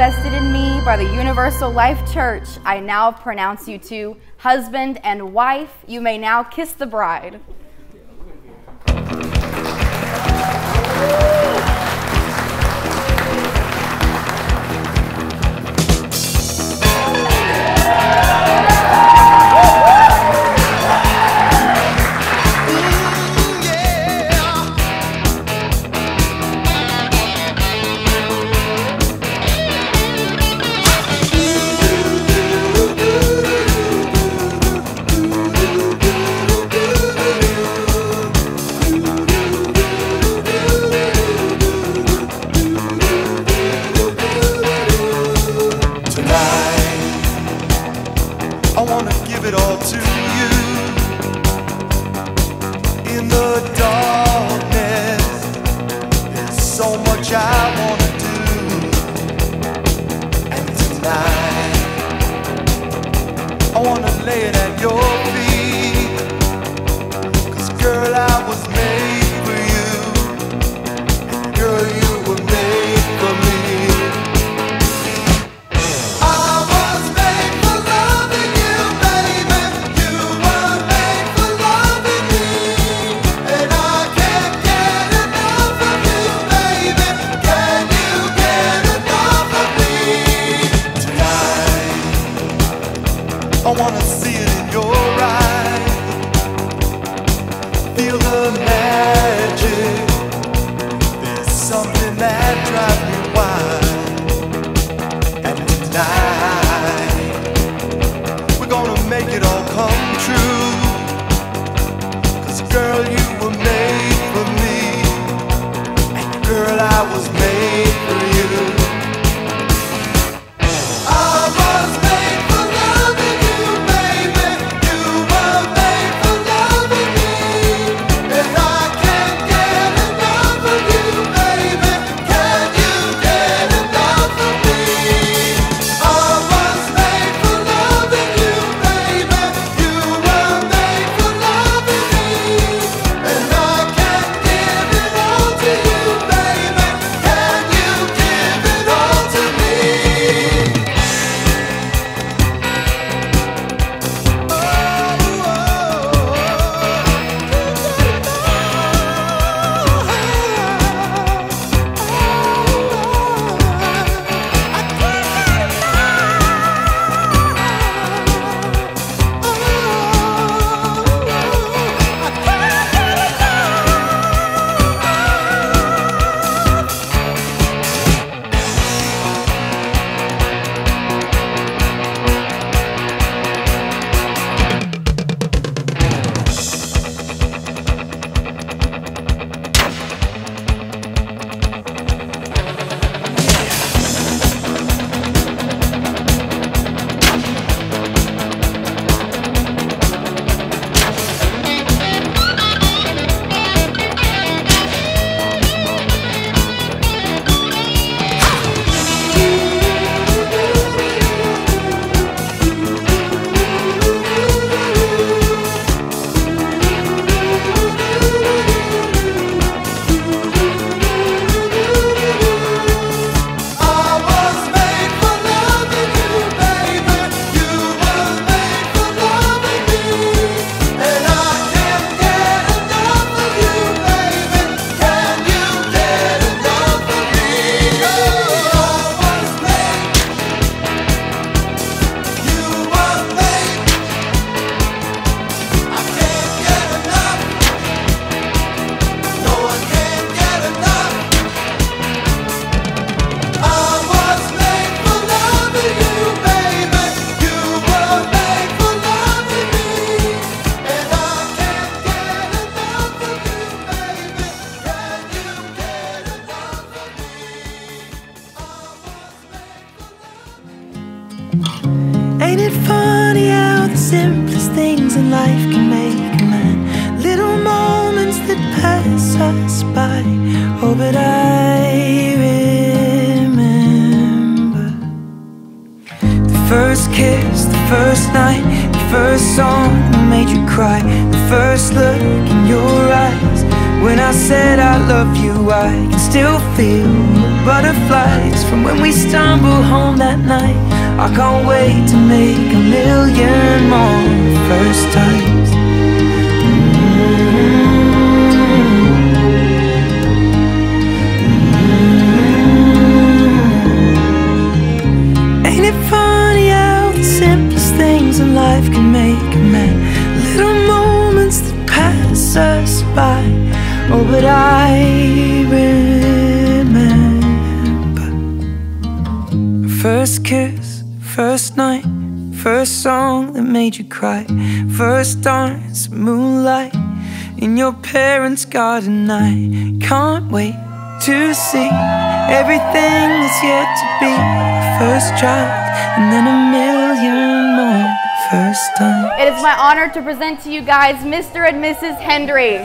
vested in me by the Universal Life Church, I now pronounce you two husband and wife. You may now kiss the bride. I wanna do. And tonight, I wanna lay it at your funny how the simplest things in life can make a man. Little moments that pass us by. Oh, but I remember the first kiss, the first night, the first song that made you cry, the first look in your eyes. When I said I love you, I can still feel the butterflies from when we stumbled home that night. I can't wait to make a million more first times. Mm-hmm. Ain't it funny how the simplest things in life can make a? Little moments that pass us by. Oh, but I remember first kiss, first night, first song that made you cry, first dance, moonlight in your parents' garden. I can't wait to see everything that's yet to be. First child, and then a million more first time. It is my honor to present to you guys Mr. and Mrs. Hendry.